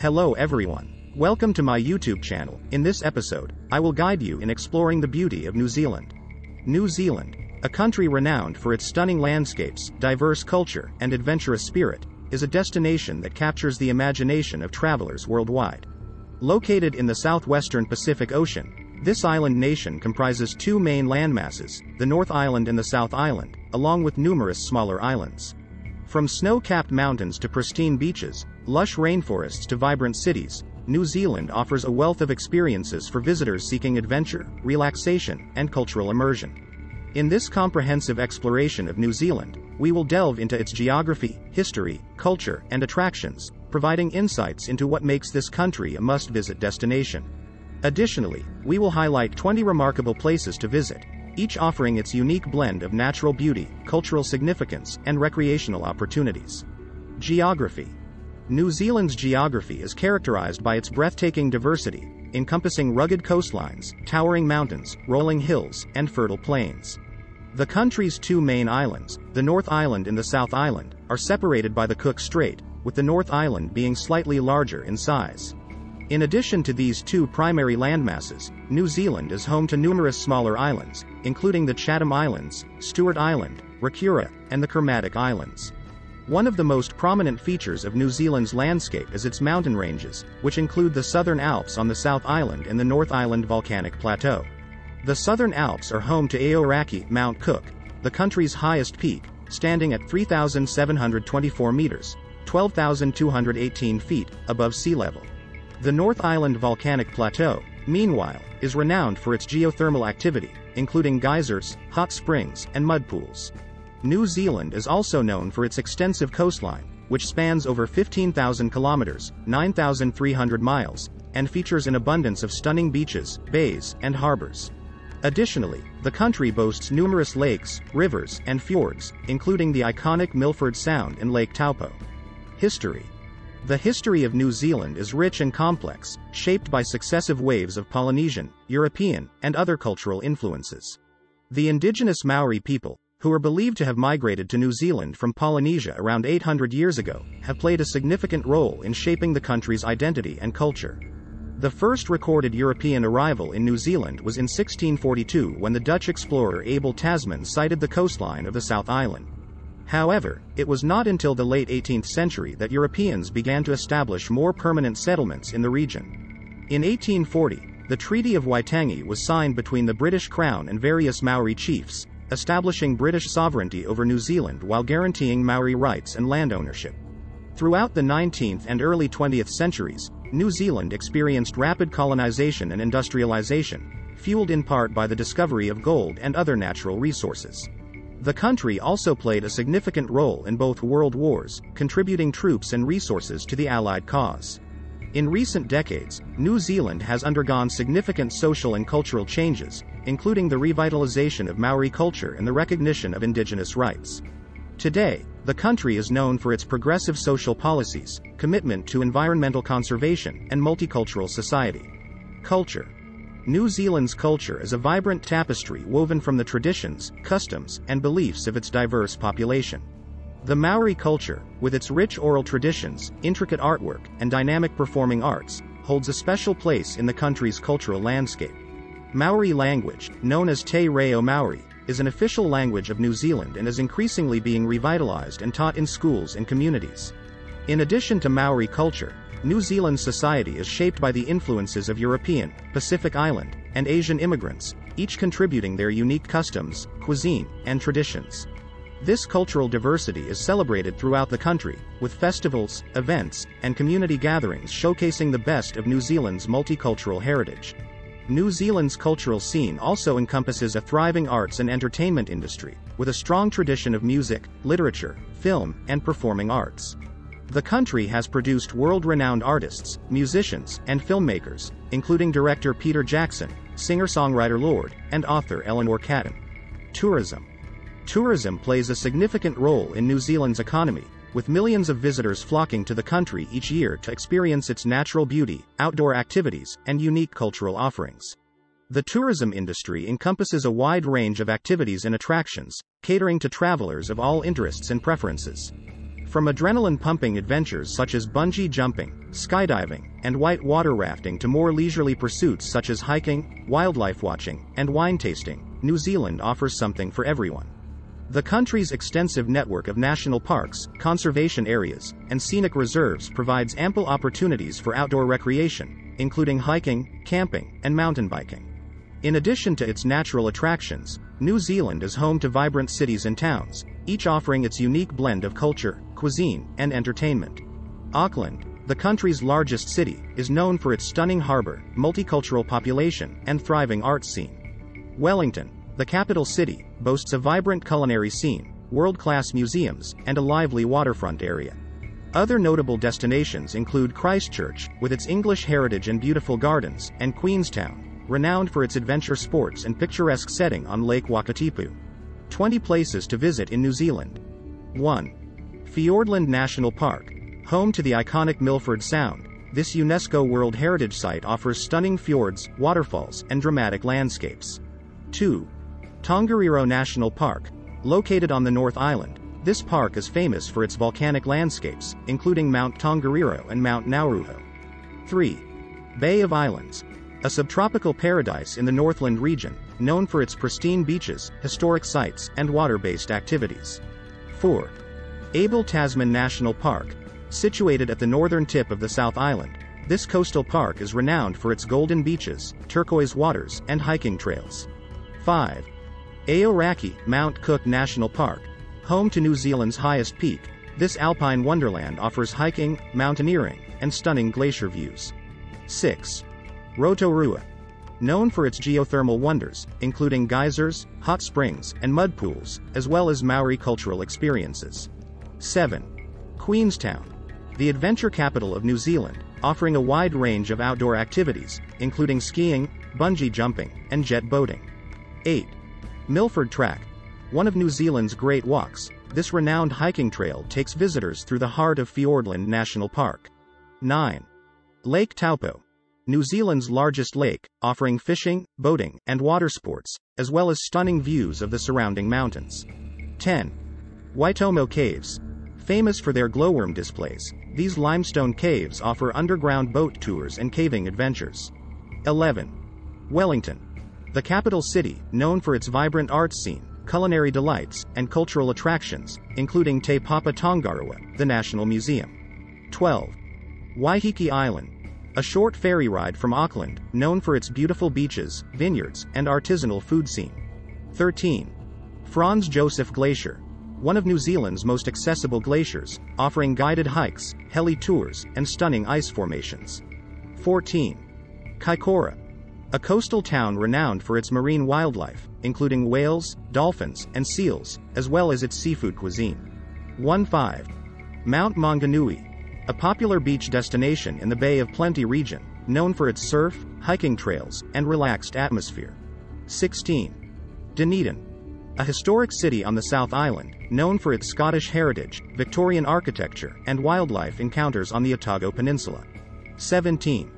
Hello everyone. Welcome to my YouTube channel. In this episode, I will guide you in exploring the beauty of New Zealand. New Zealand, a country renowned for its stunning landscapes, diverse culture, and adventurous spirit, is a destination that captures the imagination of travelers worldwide. Located in the southwestern Pacific Ocean, this island nation comprises two main landmasses, the North Island and the South Island, along with numerous smaller islands. From snow-capped mountains to pristine beaches, lush rainforests to vibrant cities, New Zealand offers a wealth of experiences for visitors seeking adventure, relaxation, and cultural immersion. In this comprehensive exploration of New Zealand, we will delve into its geography, history, culture, and attractions, providing insights into what makes this country a must-visit destination. Additionally, we will highlight 20 remarkable places to visit, each offering its unique blend of natural beauty, cultural significance, and recreational opportunities. Geography New Zealand's geography is characterized by its breathtaking diversity, encompassing rugged coastlines, towering mountains, rolling hills, and fertile plains. The country's two main islands, the North Island and the South Island, are separated by the Cook Strait, with the North Island being slightly larger in size. In addition to these two primary landmasses, New Zealand is home to numerous smaller islands, including the Chatham Islands, Stewart Island, Rakiura, and the Kermadec Islands. One of the most prominent features of New Zealand's landscape is its mountain ranges, which include the Southern Alps on the South Island and the North Island Volcanic Plateau. The Southern Alps are home to Aoraki, Mount Cook, the country's highest peak, standing at 3,724 meters, 12,218 feet, above sea level. The North Island Volcanic Plateau, meanwhile, is renowned for its geothermal activity, including geysers, hot springs, and mud pools. New Zealand is also known for its extensive coastline, which spans over 15,000 kilometers, 9,300 miles, and features an abundance of stunning beaches, bays, and harbors. Additionally, the country boasts numerous lakes, rivers, and fjords, including the iconic Milford Sound and Lake Taupo. History the history of New Zealand is rich and complex, shaped by successive waves of Polynesian, European, and other cultural influences. The indigenous Maori people, who are believed to have migrated to New Zealand from Polynesia around 800 years ago, have played a significant role in shaping the country's identity and culture. The first recorded European arrival in New Zealand was in 1642 when the Dutch explorer Abel Tasman sighted the coastline of the South Island. However, it was not until the late 18th century that Europeans began to establish more permanent settlements in the region. In 1840, the Treaty of Waitangi was signed between the British Crown and various Maori chiefs, establishing British sovereignty over New Zealand while guaranteeing Maori rights and land ownership. Throughout the 19th and early 20th centuries, New Zealand experienced rapid colonization and industrialization, fueled in part by the discovery of gold and other natural resources. The country also played a significant role in both world wars, contributing troops and resources to the Allied cause. In recent decades, New Zealand has undergone significant social and cultural changes, including the revitalization of Maori culture and the recognition of indigenous rights. Today, the country is known for its progressive social policies, commitment to environmental conservation, and multicultural society. Culture New Zealand's culture is a vibrant tapestry woven from the traditions, customs, and beliefs of its diverse population. The Maori culture, with its rich oral traditions, intricate artwork, and dynamic performing arts, holds a special place in the country's cultural landscape. Maori language, known as Te Reo Maori, is an official language of New Zealand and is increasingly being revitalized and taught in schools and communities. In addition to Maori culture, New Zealand's society is shaped by the influences of European, Pacific Island, and Asian immigrants, each contributing their unique customs, cuisine, and traditions. This cultural diversity is celebrated throughout the country, with festivals, events, and community gatherings showcasing the best of New Zealand's multicultural heritage. New Zealand's cultural scene also encompasses a thriving arts and entertainment industry, with a strong tradition of music, literature, film, and performing arts. The country has produced world-renowned artists, musicians, and filmmakers, including director Peter Jackson, singer-songwriter Lorde, and author Eleanor Catton. Tourism. Tourism plays a significant role in New Zealand's economy, with millions of visitors flocking to the country each year to experience its natural beauty, outdoor activities, and unique cultural offerings. The tourism industry encompasses a wide range of activities and attractions, catering to travelers of all interests and preferences. From adrenaline-pumping adventures such as bungee jumping, skydiving, and white water rafting to more leisurely pursuits such as hiking, wildlife watching, and wine tasting, New Zealand offers something for everyone. The country's extensive network of national parks, conservation areas, and scenic reserves provides ample opportunities for outdoor recreation, including hiking, camping, and mountain biking. In addition to its natural attractions, New Zealand is home to vibrant cities and towns, each offering its unique blend of culture, cuisine, and entertainment. Auckland, the country's largest city, is known for its stunning harbor, multicultural population, and thriving arts scene. Wellington, the capital city, boasts a vibrant culinary scene, world-class museums, and a lively waterfront area. Other notable destinations include Christchurch, with its English heritage and beautiful gardens, and Queenstown, renowned for its adventure sports and picturesque setting on Lake Wakatipu. 20 places to visit in New Zealand. 1. Fiordland National Park, home to the iconic Milford Sound. This UNESCO World Heritage Site offers stunning fjords, waterfalls, and dramatic landscapes. 2. Tongariro National Park. Located on the North Island, this park is famous for its volcanic landscapes, including Mount Tongariro and Mount Ngauruhoe. 3. Bay of Islands. A subtropical paradise in the Northland region, known for its pristine beaches, historic sites, and water-based activities. 4. Abel Tasman National Park. Situated at the northern tip of the South Island, this coastal park is renowned for its golden beaches, turquoise waters, and hiking trails. 5. Aoraki, Mount Cook National Park. Home to New Zealand's highest peak, this alpine wonderland offers hiking, mountaineering, and stunning glacier views. 6. Rotorua. Known for its geothermal wonders, including geysers, hot springs, and mud pools, as well as Maori cultural experiences. 7. Queenstown. The adventure capital of New Zealand, offering a wide range of outdoor activities, including skiing, bungee jumping, and jet boating. 8. Milford Track. One of New Zealand's great walks, this renowned hiking trail takes visitors through the heart of Fiordland National Park. 9. Lake Taupo. New Zealand's largest lake, offering fishing, boating, and water sports, as well as stunning views of the surrounding mountains. 10. Waitomo Caves. Famous for their glowworm displays, these limestone caves offer underground boat tours and caving adventures. 11. Wellington. The capital city, known for its vibrant arts scene, culinary delights, and cultural attractions, including Te Papa Tongarewa, the National Museum. 12. Waiheke Island. A short ferry ride from Auckland, known for its beautiful beaches, vineyards, and artisanal food scene. 13. Franz Josef Glacier. One of New Zealand's most accessible glaciers, offering guided hikes, heli tours, and stunning ice formations. 14. Kaikoura, a coastal town renowned for its marine wildlife, including whales, dolphins, and seals, as well as its seafood cuisine. 1-5. Mount Maunganui. A popular beach destination in the Bay of Plenty region, known for its surf, hiking trails, and relaxed atmosphere. 16. Dunedin. A historic city on the South Island, known for its Scottish heritage, Victorian architecture, and wildlife encounters on the Otago Peninsula. 17.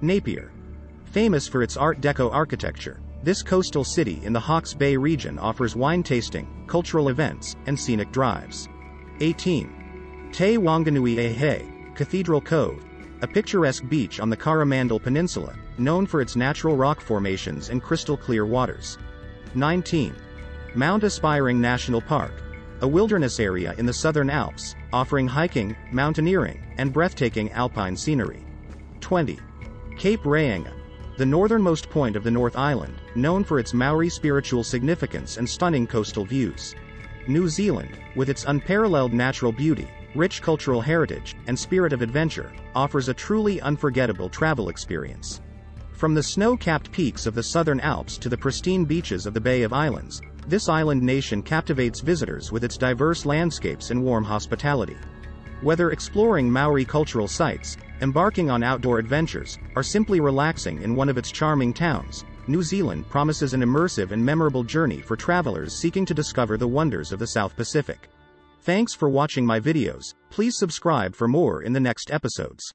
Napier. Famous for its Art Deco architecture, this coastal city in the Hawke's Bay region offers wine tasting, cultural events, and scenic drives. 18. Te Whanganui-A-Hei, Cathedral Cove, a picturesque beach on the Coromandel Peninsula, known for its natural rock formations and crystal clear waters. 19. Mount Aspiring National Park, a wilderness area in the southern Alps, offering hiking, mountaineering, and breathtaking alpine scenery. 20. Cape Reinga, the northernmost point of the North Island, known for its Maori spiritual significance and stunning coastal views. New Zealand, with its unparalleled natural beauty, rich cultural heritage, and spirit of adventure, offers a truly unforgettable travel experience. From the snow-capped peaks of the southern Alps to the pristine beaches of the Bay of Islands, this island nation captivates visitors with its diverse landscapes and warm hospitality. Whether exploring Maori cultural sites, embarking on outdoor adventures, or simply relaxing in one of its charming towns, New Zealand promises an immersive and memorable journey for travelers seeking to discover the wonders of the South Pacific. Thanks for watching my videos, please subscribe for more in the next episodes.